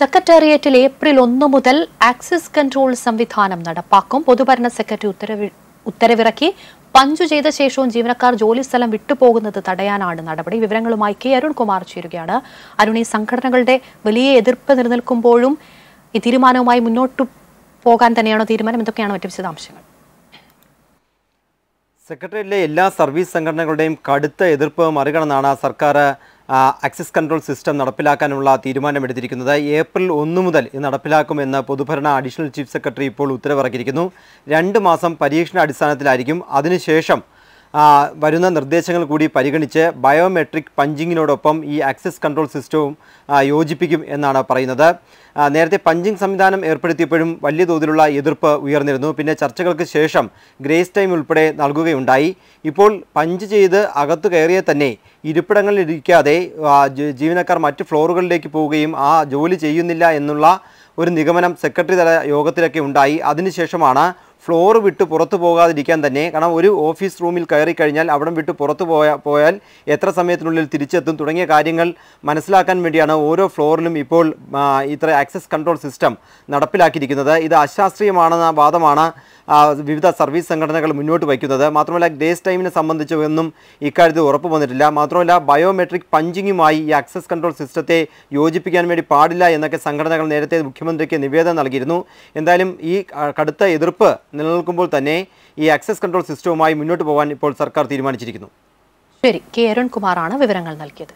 സെക്രട്ടേറിയറ്റിൽ ഏപ്രിൽ ഒന്ന് മുതൽ ആക്സിസ് കൺട്രോൾ സംവിധാനം നടപ്പാക്കും. പൊതുഭരണ സെക്രട്ടറി ഉത്തരവി ഉത്തരവിറക്കി. പഞ്ചു ചെയ്ത ശേഷവും ജീവനക്കാർ ജോലിസ്ഥലം വിട്ടുപോകുന്നത് തടയാനാണ് നടപടി. വിവരങ്ങളുമായി കെ അരുൺകുമാർ ചേരുകയാണ്. അരുൺ ഈ സംഘടനകളുടെ വലിയ എതിർപ്പ് നിലനിൽക്കുമ്പോഴും ഈ തീരുമാനവുമായി മുന്നോട്ട് പോകാൻ തന്നെയാണോ തീരുമാനം? എന്തൊക്കെയാണ് മറ്റു വിശദാംശങ്ങൾ? സെക്രട്ടേറിയറ്റിലെ എല്ലാ സർവീസ് സംഘടനകളുടെയും കടുത്ത എതിർപ്പ് മറികടന്നാണ് സർക്കാർ ആക്സസ് കൺട്രോൾ സിസ്റ്റം നടപ്പിലാക്കാനുള്ള തീരുമാനമെടുത്തിരിക്കുന്നത് ഏപ്രിൽ ഒന്ന് മുതൽ നടപ്പിലാക്കുമെന്ന് പൊതുഭരണ അഡീഷണൽ ചീഫ് സെക്രട്ടറി ഇപ്പോൾ ഉത്തരവിറക്കിയിരിക്കുന്നു. രണ്ട് മാസം പരീക്ഷണ അടിസ്ഥാനത്തിലായിരിക്കും അതിനുശേഷം വരുന്ന നിർദ്ദേശങ്ങൾ കൂടി പരിഗണിച്ച് ബയോമെട്രിക് പഞ്ചിങ്ങിനോടൊപ്പം ഈ ആക്സസ് കൺട്രോൾ സിസ്റ്റവും യോജിപ്പിക്കും എന്നാണ് പറയുന്നത്. നേരത്തെ പഞ്ചിങ് സംവിധാനം ഏർപ്പെടുത്തിയപ്പോഴും വലിയ തോതിലുള്ള എതിർപ്പ് ഉയർന്നിരുന്നു. പിന്നെ ചർച്ചകൾക്ക് ശേഷം ഗ്രേസ് ടൈം ഉൾപ്പെടെ നൽകുകയുണ്ടായി. ഇപ്പോൾ പഞ്ച് ചെയ്ത് അകത്തു കയറിയ തന്നെ ഇരിപ്പിടങ്ങളിൽ ഇരിക്കാതെ ജീവനക്കാർ മറ്റ് ഫ്ലോറുകളിലേക്ക് പോവുകയും ആ ജോലി ചെയ്യുന്നില്ല എന്നുള്ള ഒരു നിഗമനം സെക്രട്ടറി തല യോഗത്തിലൊക്കെ ഉണ്ടായി. അതിനുശേഷമാണ് ഫ്ലോർ വിട്ട് പുറത്തു പോകാതിരിക്കാൻ തന്നെ കാരണം ഒരു ഓഫീസ് റൂമിൽ കയറി കഴിഞ്ഞാൽ അവിടം വിട്ട് പുറത്തു പോയാൽ പോയാൽ എത്ര സമയത്തിനുള്ളിൽ തിരിച്ചെത്തും? തുടങ്ങിയ കാര്യങ്ങൾ മനസ്സിലാക്കാൻ വേണ്ടിയാണ് ഓരോ ഫ്ലോറിലും ഇപ്പോൾ ഇത്ര ആക്സസ് കൺട്രോൾ സിസ്റ്റം നടപ്പിലാക്കിയിരിക്കുന്നത്. ഇത് അശാസ്ത്രീയമാണെന്ന വാദമാണ് വിവിധ സർവീസ് സംഘടനകൾ മുന്നോട്ട് വയ്ക്കുന്നത്. മാത്രമല്ല ഡേസ് ടൈമിനെ സംബന്ധിച്ച് ഒന്നും ഇക്കാര്യത്തിൽ ഉറപ്പ് വന്നിട്ടില്ല. മാത്രമല്ല ബയോമെട്രിക് പഞ്ചിങ്ങുമായി ഈ ആക്സസ് കൺട്രോൾ സിസ്റ്റത്തെ യോജിപ്പിക്കാൻ വേണ്ടി പാടില്ല എന്നൊക്കെ സംഘടനകൾ നേരത്തെ മുഖ്യമന്ത്രിക്ക് നിവേദനം നൽകിയിരുന്നു. എന്തായാലും ഈ കടുത്ത എതിർപ്പ് നിലനിൽക്കുമ്പോൾ തന്നെ ഈ ആക്സസ് കൺട്രോൾ സിസ്റ്റവുമായി മുന്നോട്ട് പോകാൻ ഇപ്പോൾ സർക്കാർ തീരുമാനിച്ചിരിക്കുന്നു. ശരി കെ അരുൺകുമാറാണ് വിവരങ്ങൾ നൽകിയത്.